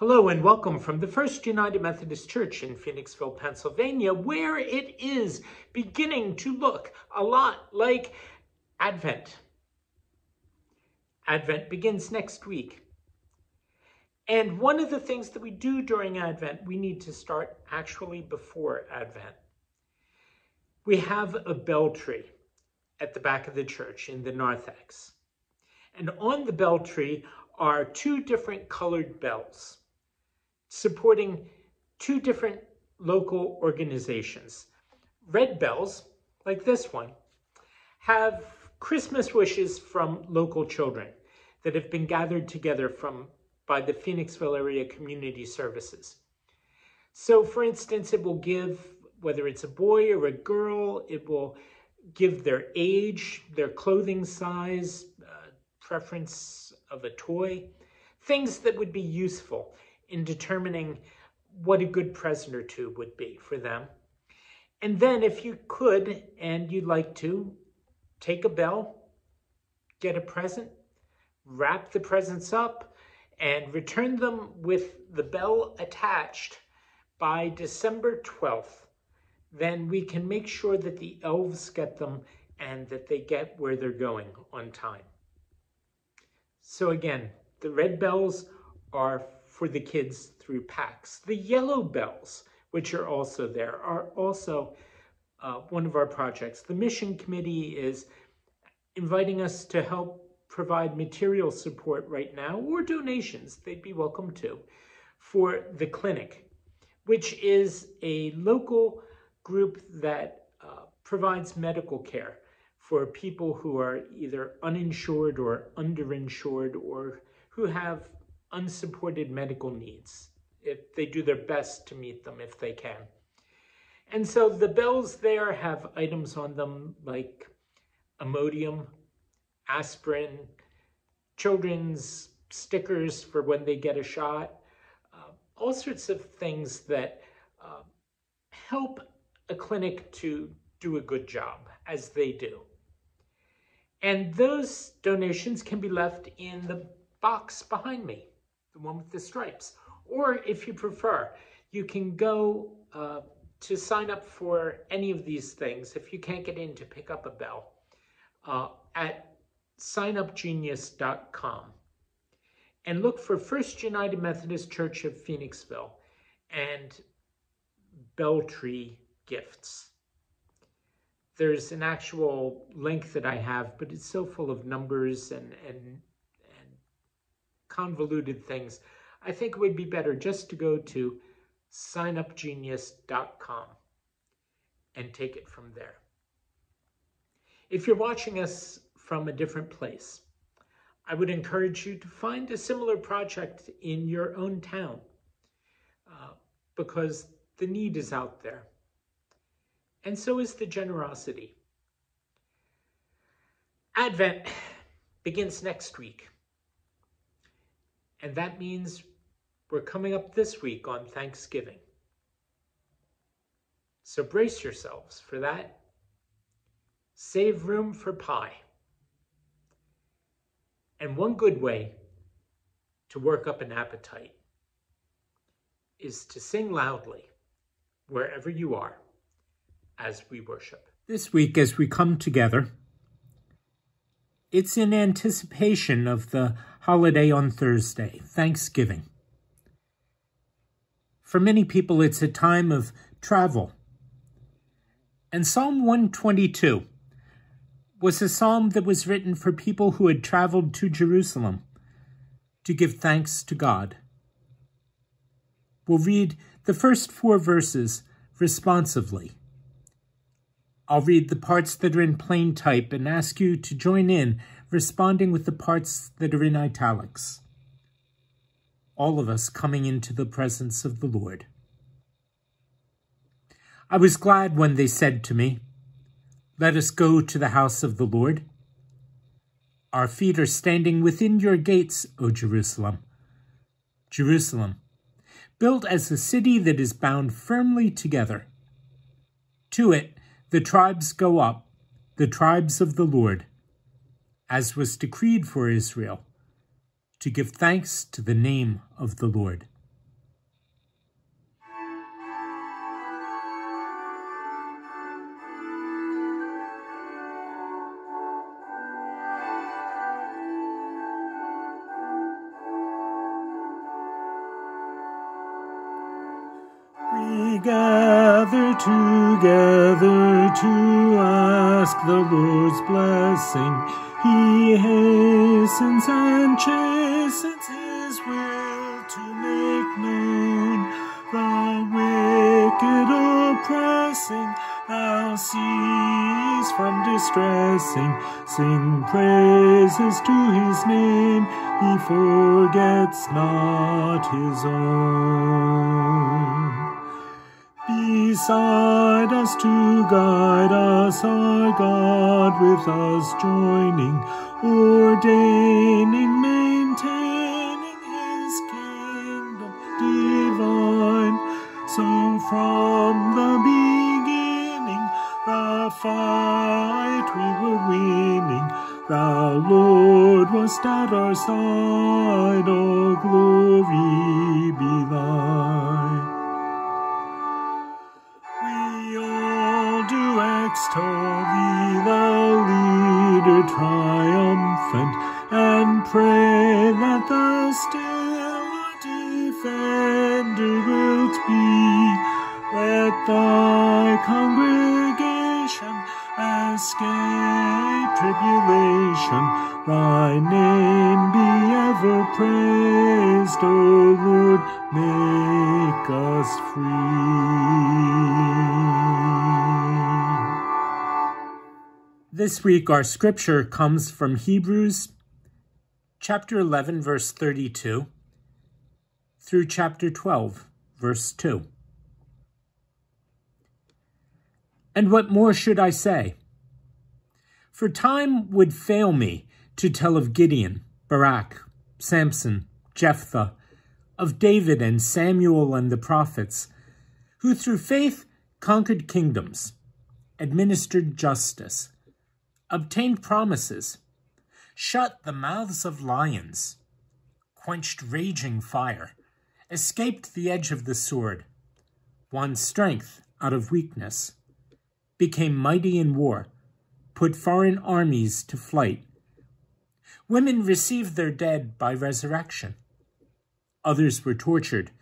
Hello and welcome from the First United Methodist Church in Phoenixville, Pennsylvania, where it is beginning to look a lot like Advent. Advent begins next week. And one of the things that we do during Advent, we need to start actually before Advent. We have a bell tree at the back of the church in the narthex. And on the bell tree are two different colored bells supporting two different local organizations. Red bells, like this one, have Christmas wishes from local children that have been gathered together from by the Phoenixville Area Community Services. So for instance, it will give, whether it's a boy or a girl, it will give their age, their clothing size, uh, preference of a toy, things that would be useful in determining what a good present or two would be for them. And then if you could, and you'd like to, take a bell, get a present, wrap the presents up, and return them with the bell attached by December 12th. Then we can make sure that the elves get them and that they get where they're going on time. So again, the red bells are for the kids through PACS. The yellow bells, which are also there, are also uh, one of our projects. The mission committee is inviting us to help provide material support right now or donations, they'd be welcome to, for the clinic, which is a local group that uh, provides medical care for people who are either uninsured or underinsured or who have unsupported medical needs if they do their best to meet them if they can. And so the bells there have items on them like Imodium, aspirin, children's stickers for when they get a shot, uh, all sorts of things that uh, help a clinic to do a good job, as they do. And those donations can be left in the box behind me the one with the stripes. Or if you prefer, you can go uh, to sign up for any of these things if you can't get in to pick up a bell uh, at signupgenius.com and look for First United Methodist Church of Phoenixville and Belltree Gifts. There's an actual link that I have, but it's so full of numbers and, and convoluted things, I think it would be better just to go to signupgenius.com and take it from there. If you're watching us from a different place, I would encourage you to find a similar project in your own town uh, because the need is out there. And so is the generosity. Advent begins next week. And that means we're coming up this week on Thanksgiving. So brace yourselves for that. Save room for pie. And one good way to work up an appetite is to sing loudly wherever you are as we worship. This week, as we come together, it's in anticipation of the holiday on Thursday, Thanksgiving. For many people, it's a time of travel. And Psalm 122 was a psalm that was written for people who had traveled to Jerusalem to give thanks to God. We'll read the first four verses responsively. I'll read the parts that are in plain type and ask you to join in, responding with the parts that are in italics. All of us coming into the presence of the Lord. I was glad when they said to me, Let us go to the house of the Lord. Our feet are standing within your gates, O Jerusalem. Jerusalem, built as a city that is bound firmly together. To it, the tribes go up, the tribes of the Lord, as was decreed for Israel, to give thanks to the name of the Lord. We gather to to ask the Lord's blessing. He hastens and chastens his will to make known the wicked oppressing. Thou cease from distressing. Sing praises to his name. He forgets not his own beside us to guide us, our God with us joining, ordaining, maintaining his kingdom divine. So from the beginning, the fight we were winning, thou, Lord, wast at our side, all glory This week, our scripture comes from Hebrews chapter 11, verse 32, through chapter 12, verse 2. And what more should I say? For time would fail me to tell of Gideon, Barak, Samson, Jephthah, of David and Samuel and the prophets, who through faith conquered kingdoms, administered justice, obtained promises, shut the mouths of lions, quenched raging fire, escaped the edge of the sword, won strength out of weakness, became mighty in war, put foreign armies to flight. Women received their dead by resurrection. Others were tortured,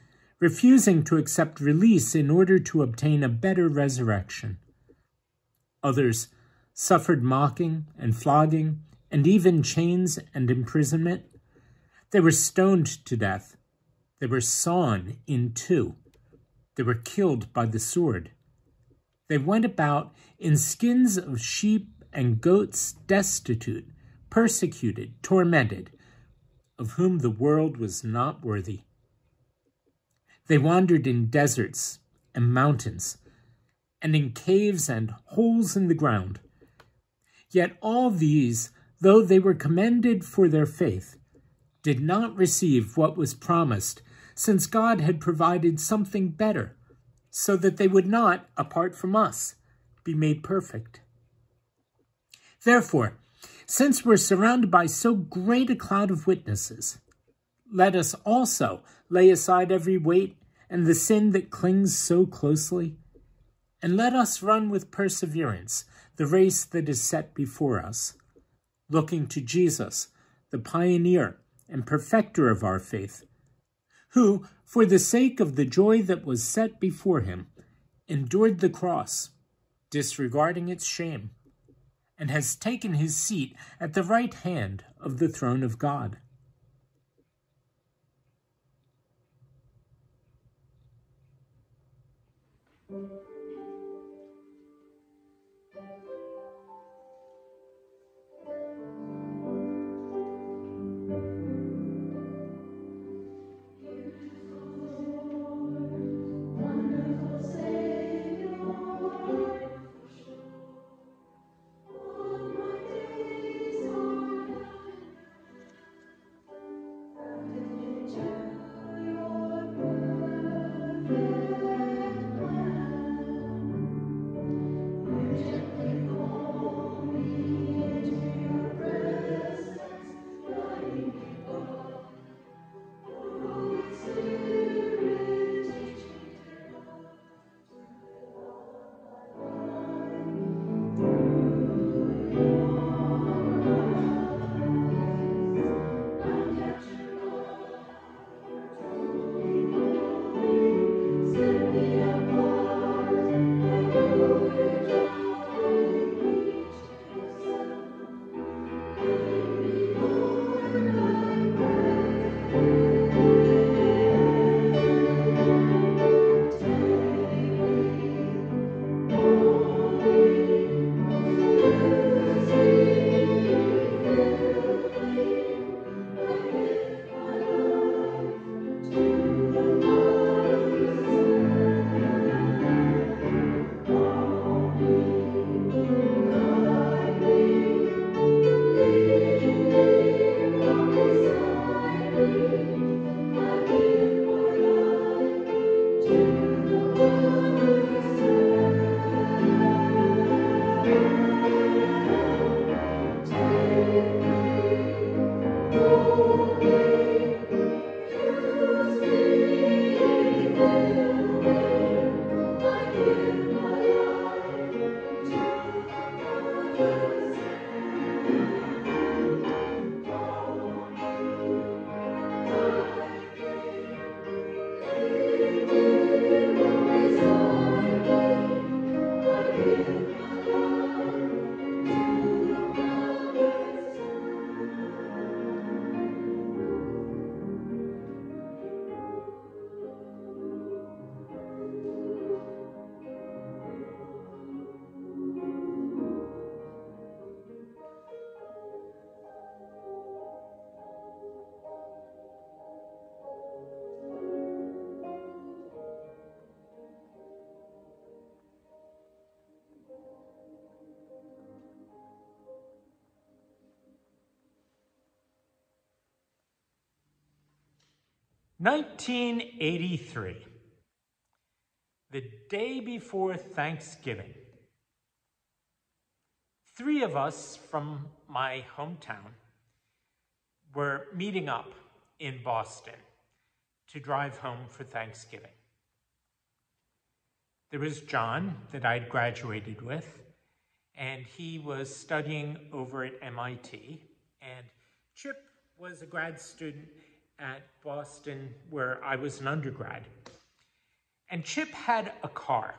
refusing to accept release in order to obtain a better resurrection. Others suffered mocking and flogging and even chains and imprisonment. They were stoned to death. They were sawn in two. They were killed by the sword. They went about in skins of sheep and goats, destitute, persecuted, tormented, of whom the world was not worthy. They wandered in deserts and mountains, and in caves and holes in the ground. Yet all these, though they were commended for their faith, did not receive what was promised, since God had provided something better, so that they would not, apart from us, be made perfect. Therefore, since we're surrounded by so great a cloud of witnesses, let us also lay aside every weight and the sin that clings so closely, and let us run with perseverance the race that is set before us, looking to Jesus, the pioneer and perfecter of our faith, who, for the sake of the joy that was set before him, endured the cross, disregarding its shame, and has taken his seat at the right hand of the throne of God. 1983, the day before Thanksgiving. Three of us from my hometown were meeting up in Boston to drive home for Thanksgiving. There was John that I'd graduated with, and he was studying over at MIT. And Chip was a grad student at Boston where I was an undergrad. And Chip had a car,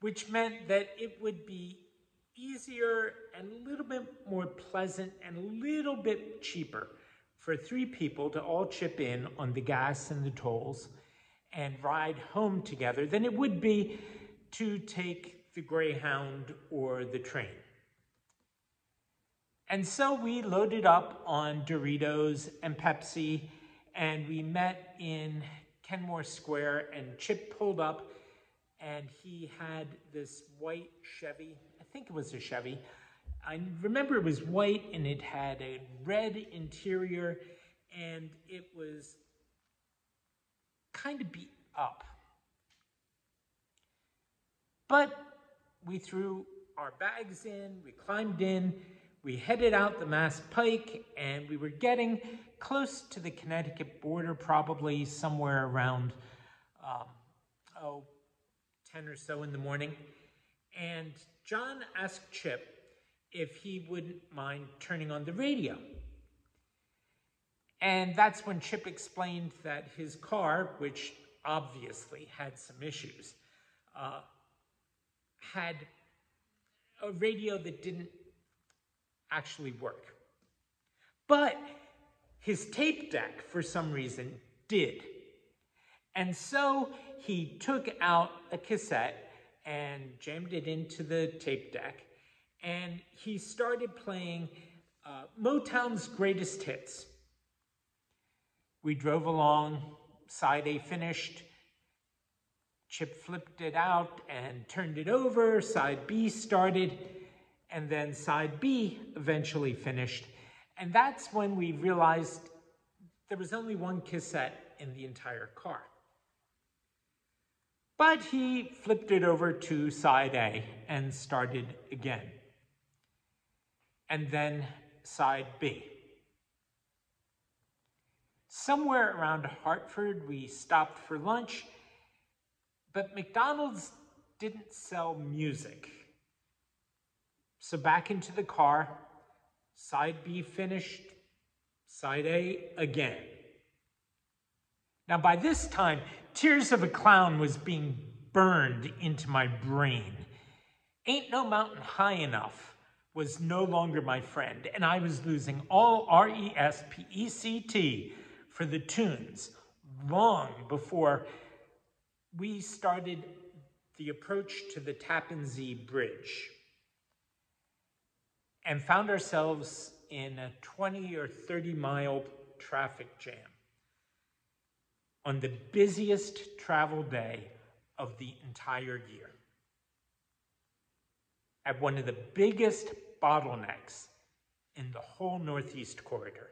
which meant that it would be easier and a little bit more pleasant and a little bit cheaper for three people to all chip in on the gas and the tolls and ride home together than it would be to take the Greyhound or the train. And so we loaded up on Doritos and Pepsi, and we met in Kenmore Square, and Chip pulled up, and he had this white Chevy, I think it was a Chevy. I remember it was white, and it had a red interior, and it was kind of beat up. But we threw our bags in, we climbed in, we headed out the Mass Pike, and we were getting close to the Connecticut border, probably somewhere around, um, oh, 10 or so in the morning. And John asked Chip if he wouldn't mind turning on the radio. And that's when Chip explained that his car, which obviously had some issues, uh, had a radio that didn't actually work. But his tape deck, for some reason, did. And so he took out a cassette and jammed it into the tape deck, and he started playing uh, Motown's greatest hits. We drove along, side A finished. Chip flipped it out and turned it over. Side B started, and then side B eventually finished. And that's when we realized there was only one cassette in the entire car. But he flipped it over to side A and started again. And then side B. Somewhere around Hartford, we stopped for lunch, but McDonald's didn't sell music. So back into the car, side B finished, side A again. Now, by this time, Tears of a Clown was being burned into my brain. Ain't No Mountain High Enough was no longer my friend, and I was losing all R E S P E C T for the tunes long before we started the approach to the Tappan Zee Bridge and found ourselves in a 20 or 30 mile traffic jam on the busiest travel day of the entire year. At one of the biggest bottlenecks in the whole Northeast corridor.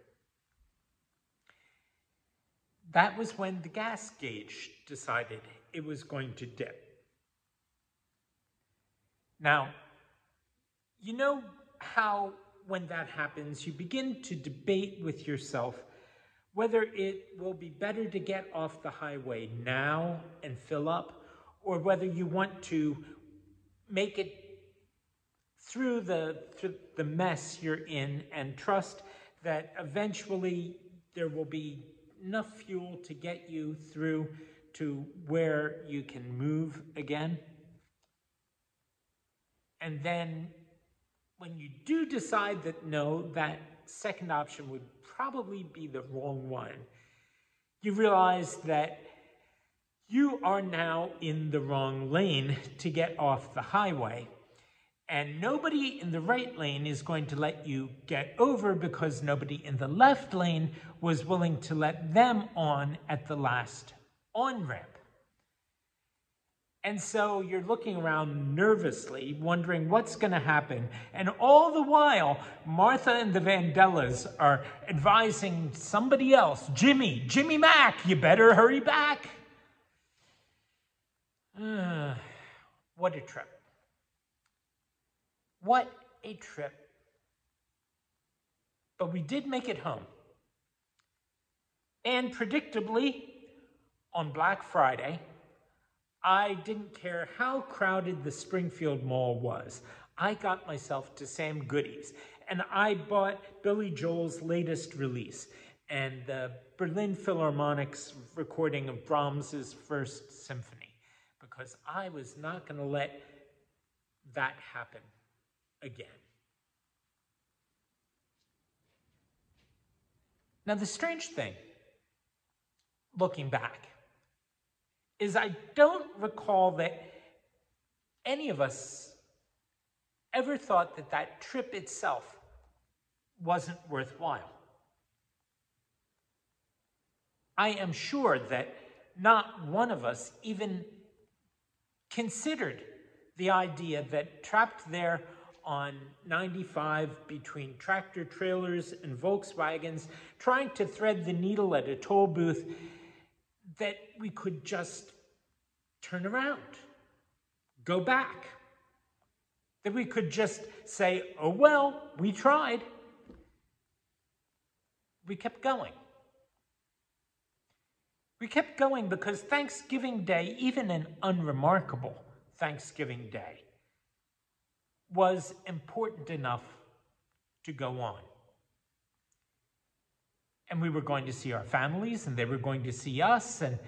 That was when the gas gauge decided it was going to dip. Now, you know how when that happens, you begin to debate with yourself whether it will be better to get off the highway now and fill up, or whether you want to make it through the, through the mess you're in and trust that eventually there will be enough fuel to get you through to where you can move again. And then when you do decide that no, that second option would probably be the wrong one, you realize that you are now in the wrong lane to get off the highway. And nobody in the right lane is going to let you get over because nobody in the left lane was willing to let them on at the last on ramp. And so you're looking around nervously, wondering what's going to happen. And all the while, Martha and the Vandellas are advising somebody else Jimmy, Jimmy Mack, you better hurry back. What a trip. What a trip. But we did make it home. And predictably, on Black Friday, I didn't care how crowded the Springfield Mall was. I got myself to Sam Goody's and I bought Billy Joel's latest release and the Berlin Philharmonic's recording of Brahms's First Symphony because I was not going to let that happen again. Now, the strange thing, looking back, is I don't recall that any of us ever thought that that trip itself wasn't worthwhile. I am sure that not one of us even considered the idea that trapped there on 95 between tractor trailers and Volkswagens, trying to thread the needle at a toll booth, that we could just turn around, go back. That we could just say, oh, well, we tried. We kept going. We kept going because Thanksgiving Day, even an unremarkable Thanksgiving Day, was important enough to go on. And we were going to see our families, and they were going to see us, and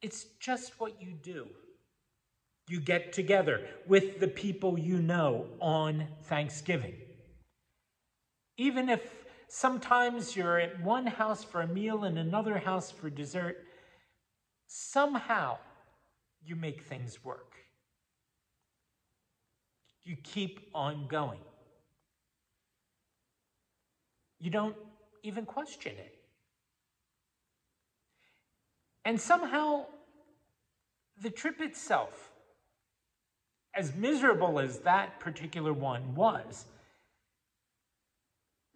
it's just what you do. You get together with the people you know on Thanksgiving. Even if sometimes you're at one house for a meal and another house for dessert, somehow you make things work. You keep on going. You don't even question it. And somehow, the trip itself, as miserable as that particular one was,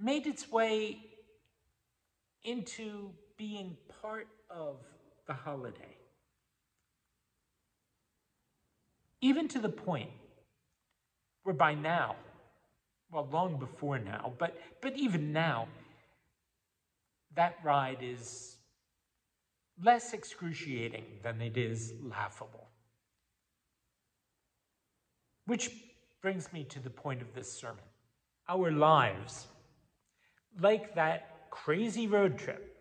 made its way into being part of the holiday. Even to the point where by now, well, long before now, but, but even now, that ride is less excruciating than it is laughable. Which brings me to the point of this sermon. Our lives, like that crazy road trip,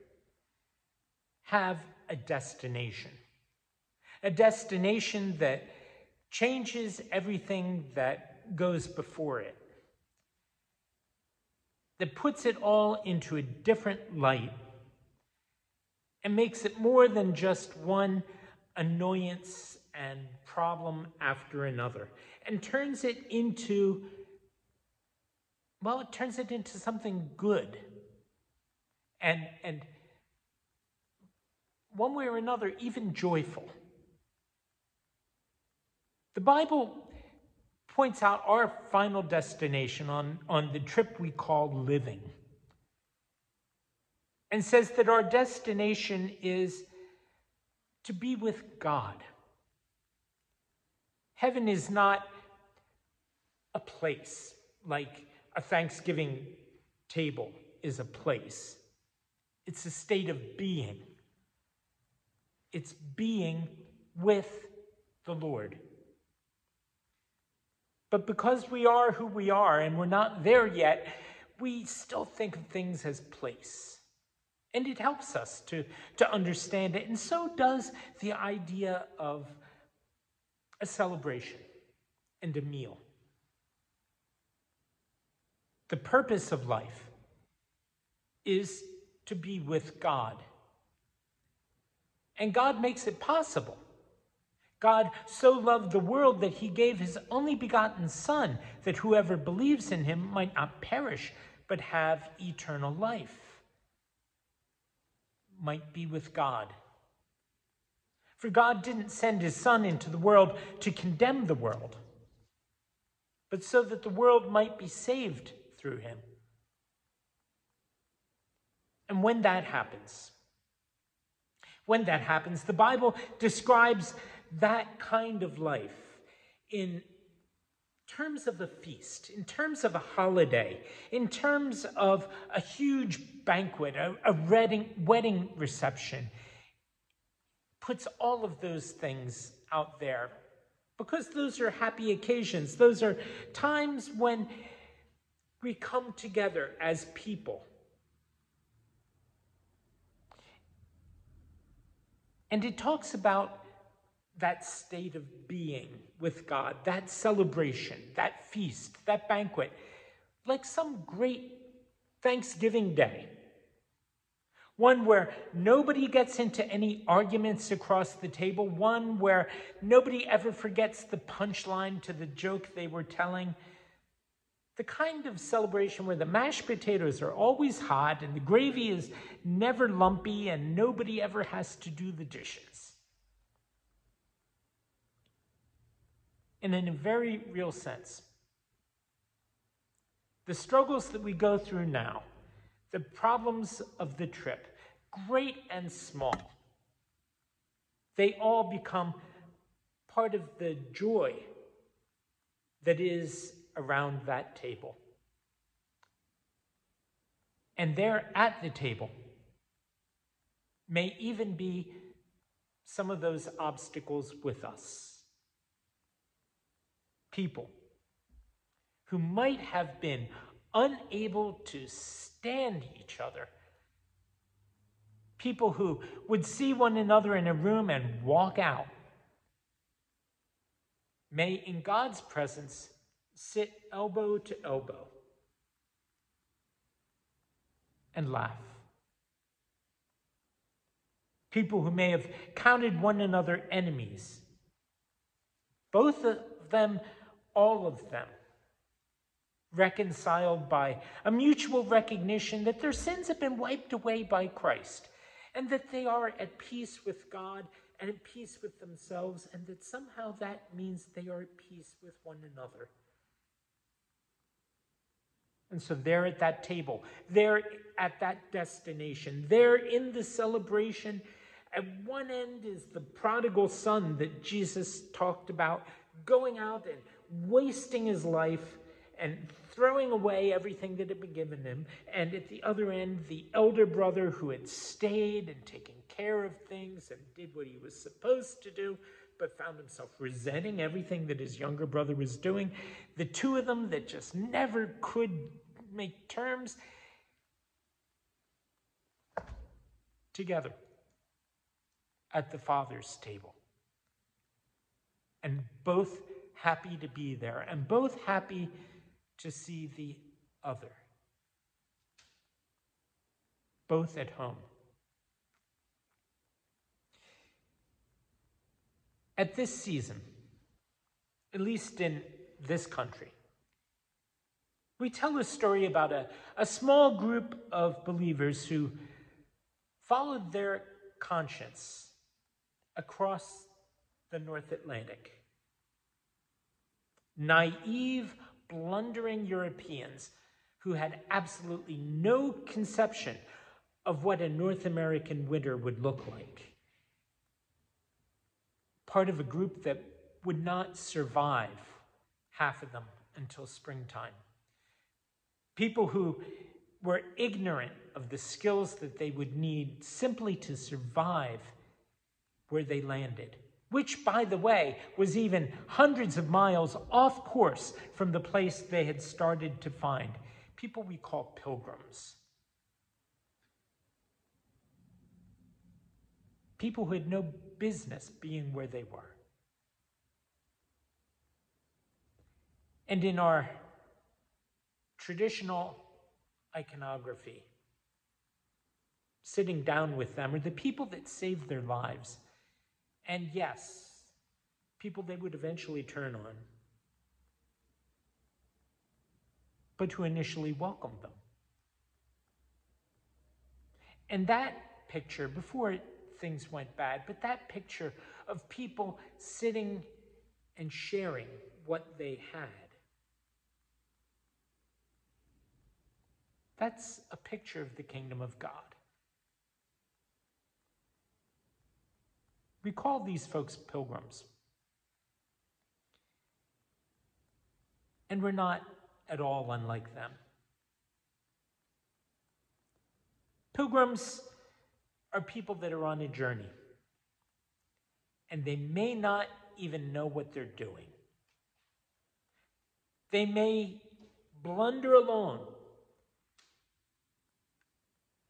have a destination. A destination that changes everything that goes before it, that puts it all into a different light and makes it more than just one annoyance and problem after another and turns it into, well, it turns it into something good. And, and one way or another, even joyful. The Bible points out our final destination on, on the trip we call living and says that our destination is to be with God. Heaven is not a place like a Thanksgiving table is a place, it's a state of being. It's being with the Lord. But because we are who we are and we're not there yet, we still think of things as place. And it helps us to, to understand it. And so does the idea of a celebration and a meal. The purpose of life is to be with God. And God makes it possible. God so loved the world that he gave his only begotten Son, that whoever believes in him might not perish, but have eternal life, might be with God. For God didn't send his Son into the world to condemn the world, but so that the world might be saved through him. And when that happens, when that happens, the Bible describes that kind of life in terms of a feast, in terms of a holiday, in terms of a huge banquet, a, a wedding, wedding reception, puts all of those things out there because those are happy occasions. Those are times when we come together as people. And it talks about that state of being with God, that celebration, that feast, that banquet, like some great Thanksgiving day. One where nobody gets into any arguments across the table, one where nobody ever forgets the punchline to the joke they were telling. The kind of celebration where the mashed potatoes are always hot and the gravy is never lumpy and nobody ever has to do the dishes. And in a very real sense. The struggles that we go through now, the problems of the trip, great and small, they all become part of the joy that is around that table. And there at the table may even be some of those obstacles with us people who might have been unable to stand each other. People who would see one another in a room and walk out. May, in God's presence, sit elbow to elbow and laugh. People who may have counted one another enemies, both of them all of them, reconciled by a mutual recognition that their sins have been wiped away by Christ, and that they are at peace with God and at peace with themselves, and that somehow that means they are at peace with one another. And so they're at that table, they're at that destination, they're in the celebration. At one end is the prodigal son that Jesus talked about going out and wasting his life and throwing away everything that had been given him. And at the other end, the elder brother who had stayed and taken care of things and did what he was supposed to do, but found himself resenting everything that his younger brother was doing. The two of them that just never could make terms together at the Father's table. And both happy to be there and both happy to see the other. Both at home. At this season, at least in this country, we tell a story about a, a small group of believers who followed their conscience across the North Atlantic naive, blundering Europeans who had absolutely no conception of what a North American winter would look like. Part of a group that would not survive, half of them, until springtime. People who were ignorant of the skills that they would need simply to survive where they landed which, by the way, was even hundreds of miles off course from the place they had started to find. People we call pilgrims. People who had no business being where they were. And in our traditional iconography, sitting down with them are the people that saved their lives and yes, people they would eventually turn on, but who initially welcomed them. And that picture, before things went bad, but that picture of people sitting and sharing what they had. That's a picture of the kingdom of God. We call these folks pilgrims. And we're not at all unlike them. Pilgrims are people that are on a journey, and they may not even know what they're doing. They may blunder along.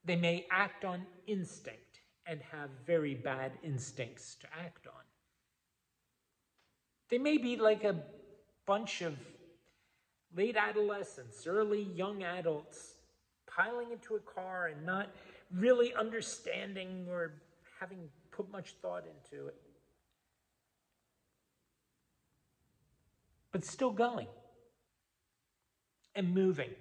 They may act on instinct and have very bad instincts to act on. They may be like a bunch of late adolescents, early young adults piling into a car and not really understanding or having put much thought into it. But still going and moving.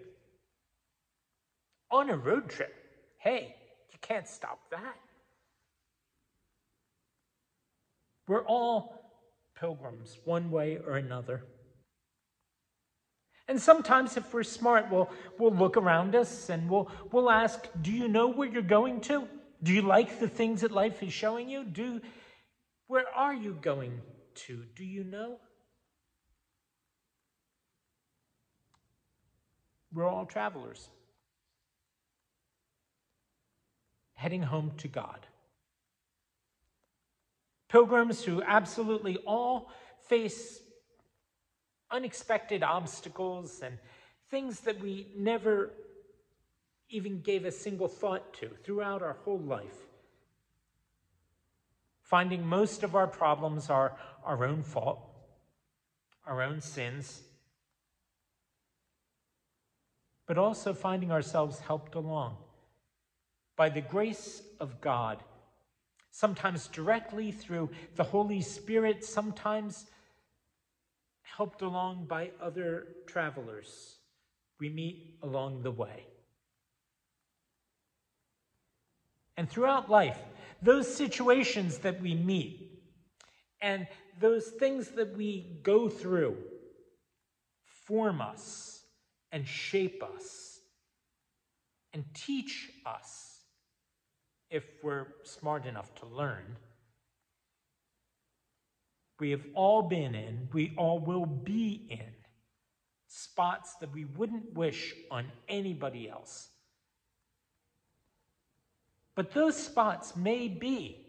On a road trip, hey, you can't stop that. We're all pilgrims, one way or another. And sometimes, if we're smart, we'll, we'll look around us and we'll, we'll ask, Do you know where you're going to? Do you like the things that life is showing you? Do, where are you going to? Do you know? We're all travelers heading home to God. Pilgrims who absolutely all face unexpected obstacles and things that we never even gave a single thought to throughout our whole life. Finding most of our problems are our own fault, our own sins, but also finding ourselves helped along by the grace of God, sometimes directly through the Holy Spirit, sometimes helped along by other travelers we meet along the way. And throughout life, those situations that we meet and those things that we go through form us and shape us and teach us if we're smart enough to learn we have all been in, we all will be in spots that we wouldn't wish on anybody else. But those spots may be,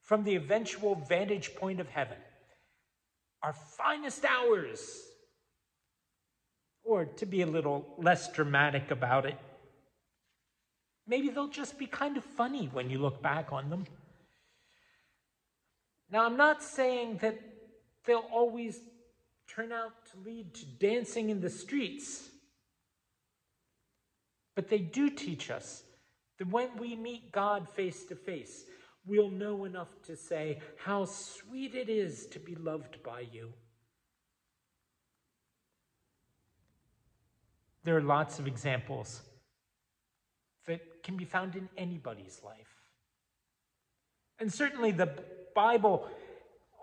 from the eventual vantage point of heaven, our finest hours. Or to be a little less dramatic about it, maybe they'll just be kind of funny when you look back on them. Now, I'm not saying that they'll always turn out to lead to dancing in the streets, but they do teach us that when we meet God face to face, we'll know enough to say how sweet it is to be loved by you. There are lots of examples can be found in anybody's life. And certainly the Bible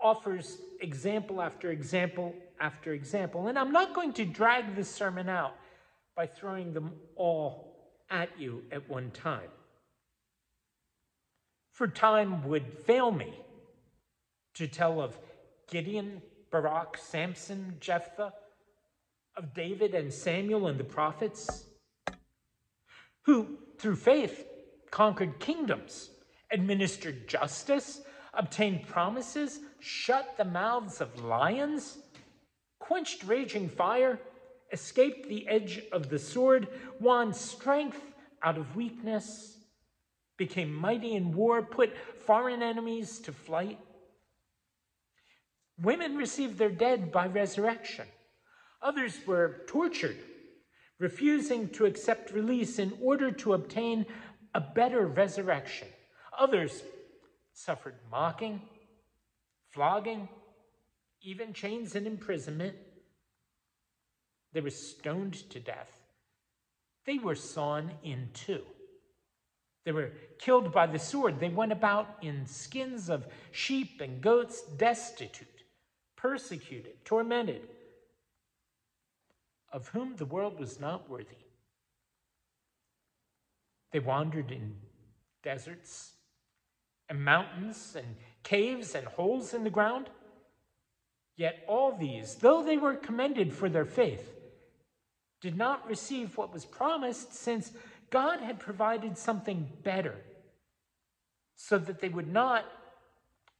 offers example after example after example. And I'm not going to drag this sermon out by throwing them all at you at one time. For time would fail me to tell of Gideon, Barak, Samson, Jephthah, of David and Samuel and the prophets, who through faith conquered kingdoms, administered justice, obtained promises, shut the mouths of lions, quenched raging fire, escaped the edge of the sword, won strength out of weakness, became mighty in war, put foreign enemies to flight. Women received their dead by resurrection. Others were tortured, refusing to accept release in order to obtain a better resurrection. Others suffered mocking, flogging, even chains and imprisonment. They were stoned to death. They were sawn in two. They were killed by the sword. They went about in skins of sheep and goats, destitute, persecuted, tormented, of whom the world was not worthy. They wandered in deserts and mountains and caves and holes in the ground. Yet all these, though they were commended for their faith, did not receive what was promised since God had provided something better so that they would not,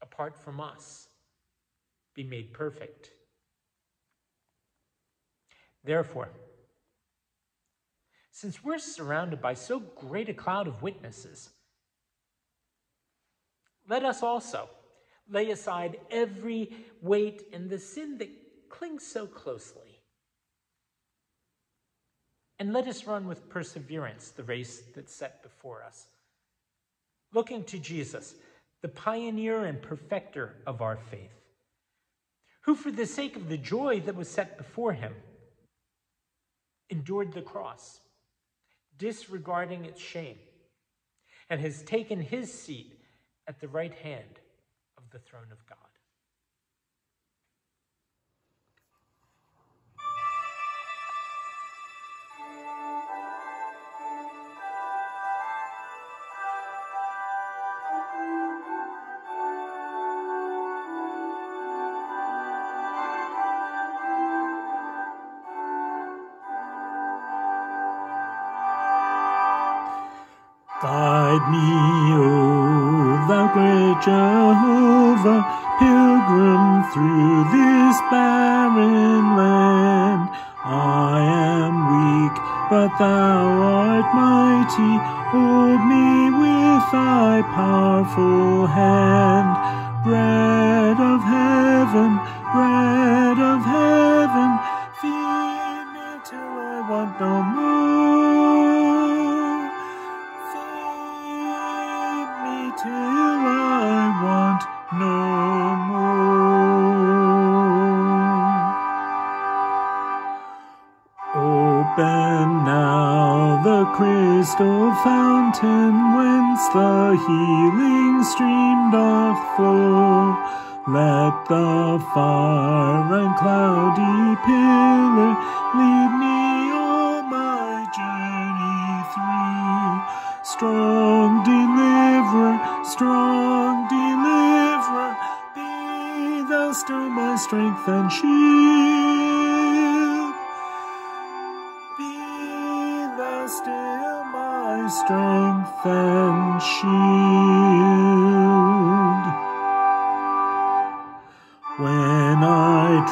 apart from us, be made perfect. Therefore, since we're surrounded by so great a cloud of witnesses, let us also lay aside every weight and the sin that clings so closely and let us run with perseverance the race that's set before us. Looking to Jesus, the pioneer and perfecter of our faith, who, for the sake of the joy that was set before him, endured the cross, disregarding its shame, and has taken his seat at the right hand of the throne of God. Guide me, O thou great Jehovah, pilgrim through this barren land. I am weak, but thou art mighty. Hold me with thy powerful hand. Bread far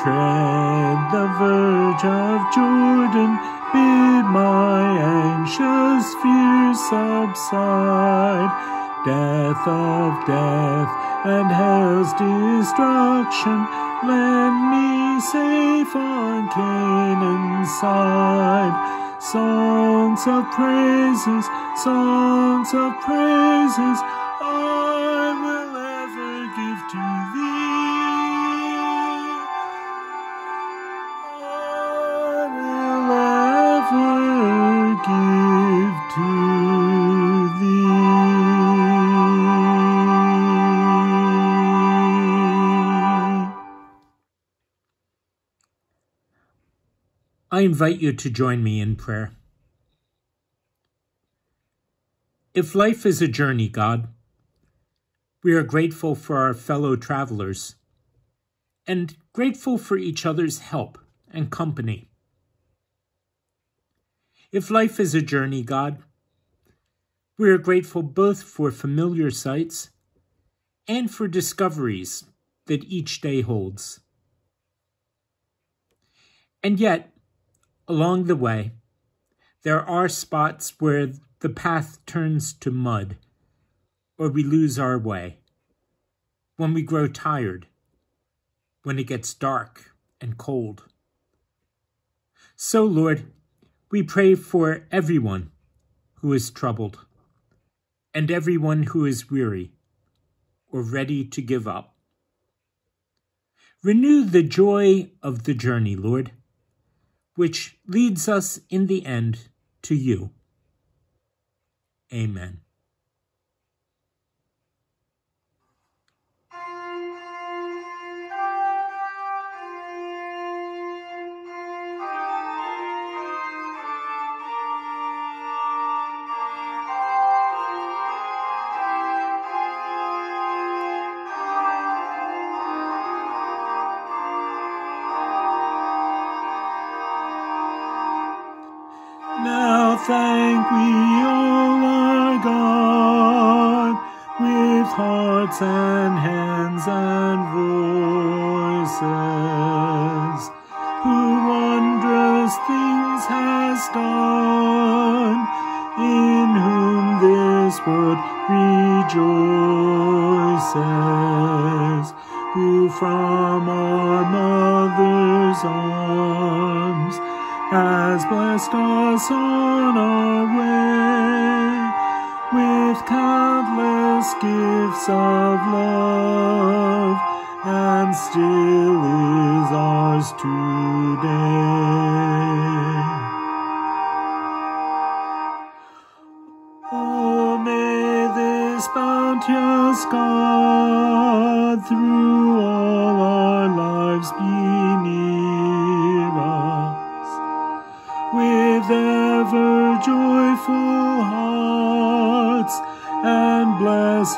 tread the verge of Jordan, bid my anxious fears subside. Death of death and hell's destruction, land me safe on Canaan's side. Songs of praises, songs of praises, invite you to join me in prayer. If life is a journey, God, we are grateful for our fellow travelers and grateful for each other's help and company. If life is a journey, God, we are grateful both for familiar sights and for discoveries that each day holds. And yet, along the way, there are spots where the path turns to mud or we lose our way, when we grow tired, when it gets dark and cold. So, Lord, we pray for everyone who is troubled and everyone who is weary or ready to give up. Renew the joy of the journey, Lord, which leads us in the end to you. Amen. Has done, in whom this world rejoices, who from our mother's arms has blessed us on our way with countless gifts of love,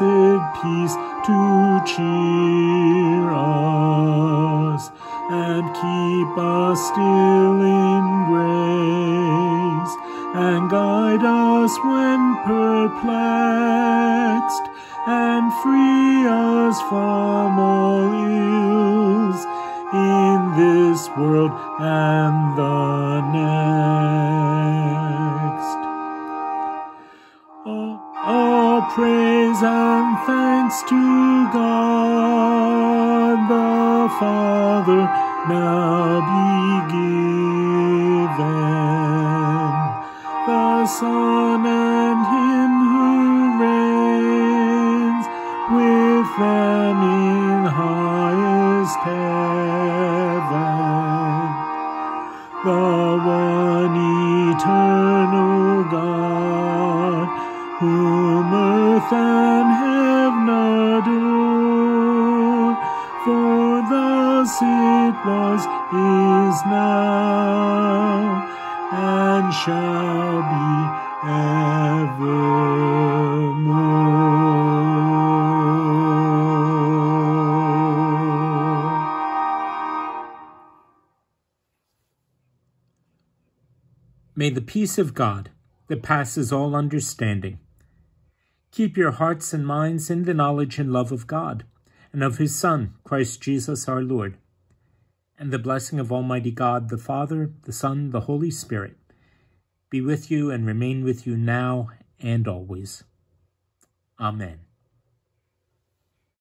blessed peace to cheer us and keep us still in grace and guide us when perplexed and free us from all ills in this world and the praise and thanks to God the Father now be given. The Son May the peace of God, that passes all understanding, keep your hearts and minds in the knowledge and love of God and of his Son, Christ Jesus our Lord. And the blessing of Almighty God, the Father, the Son, the Holy Spirit, be with you and remain with you now and always. Amen.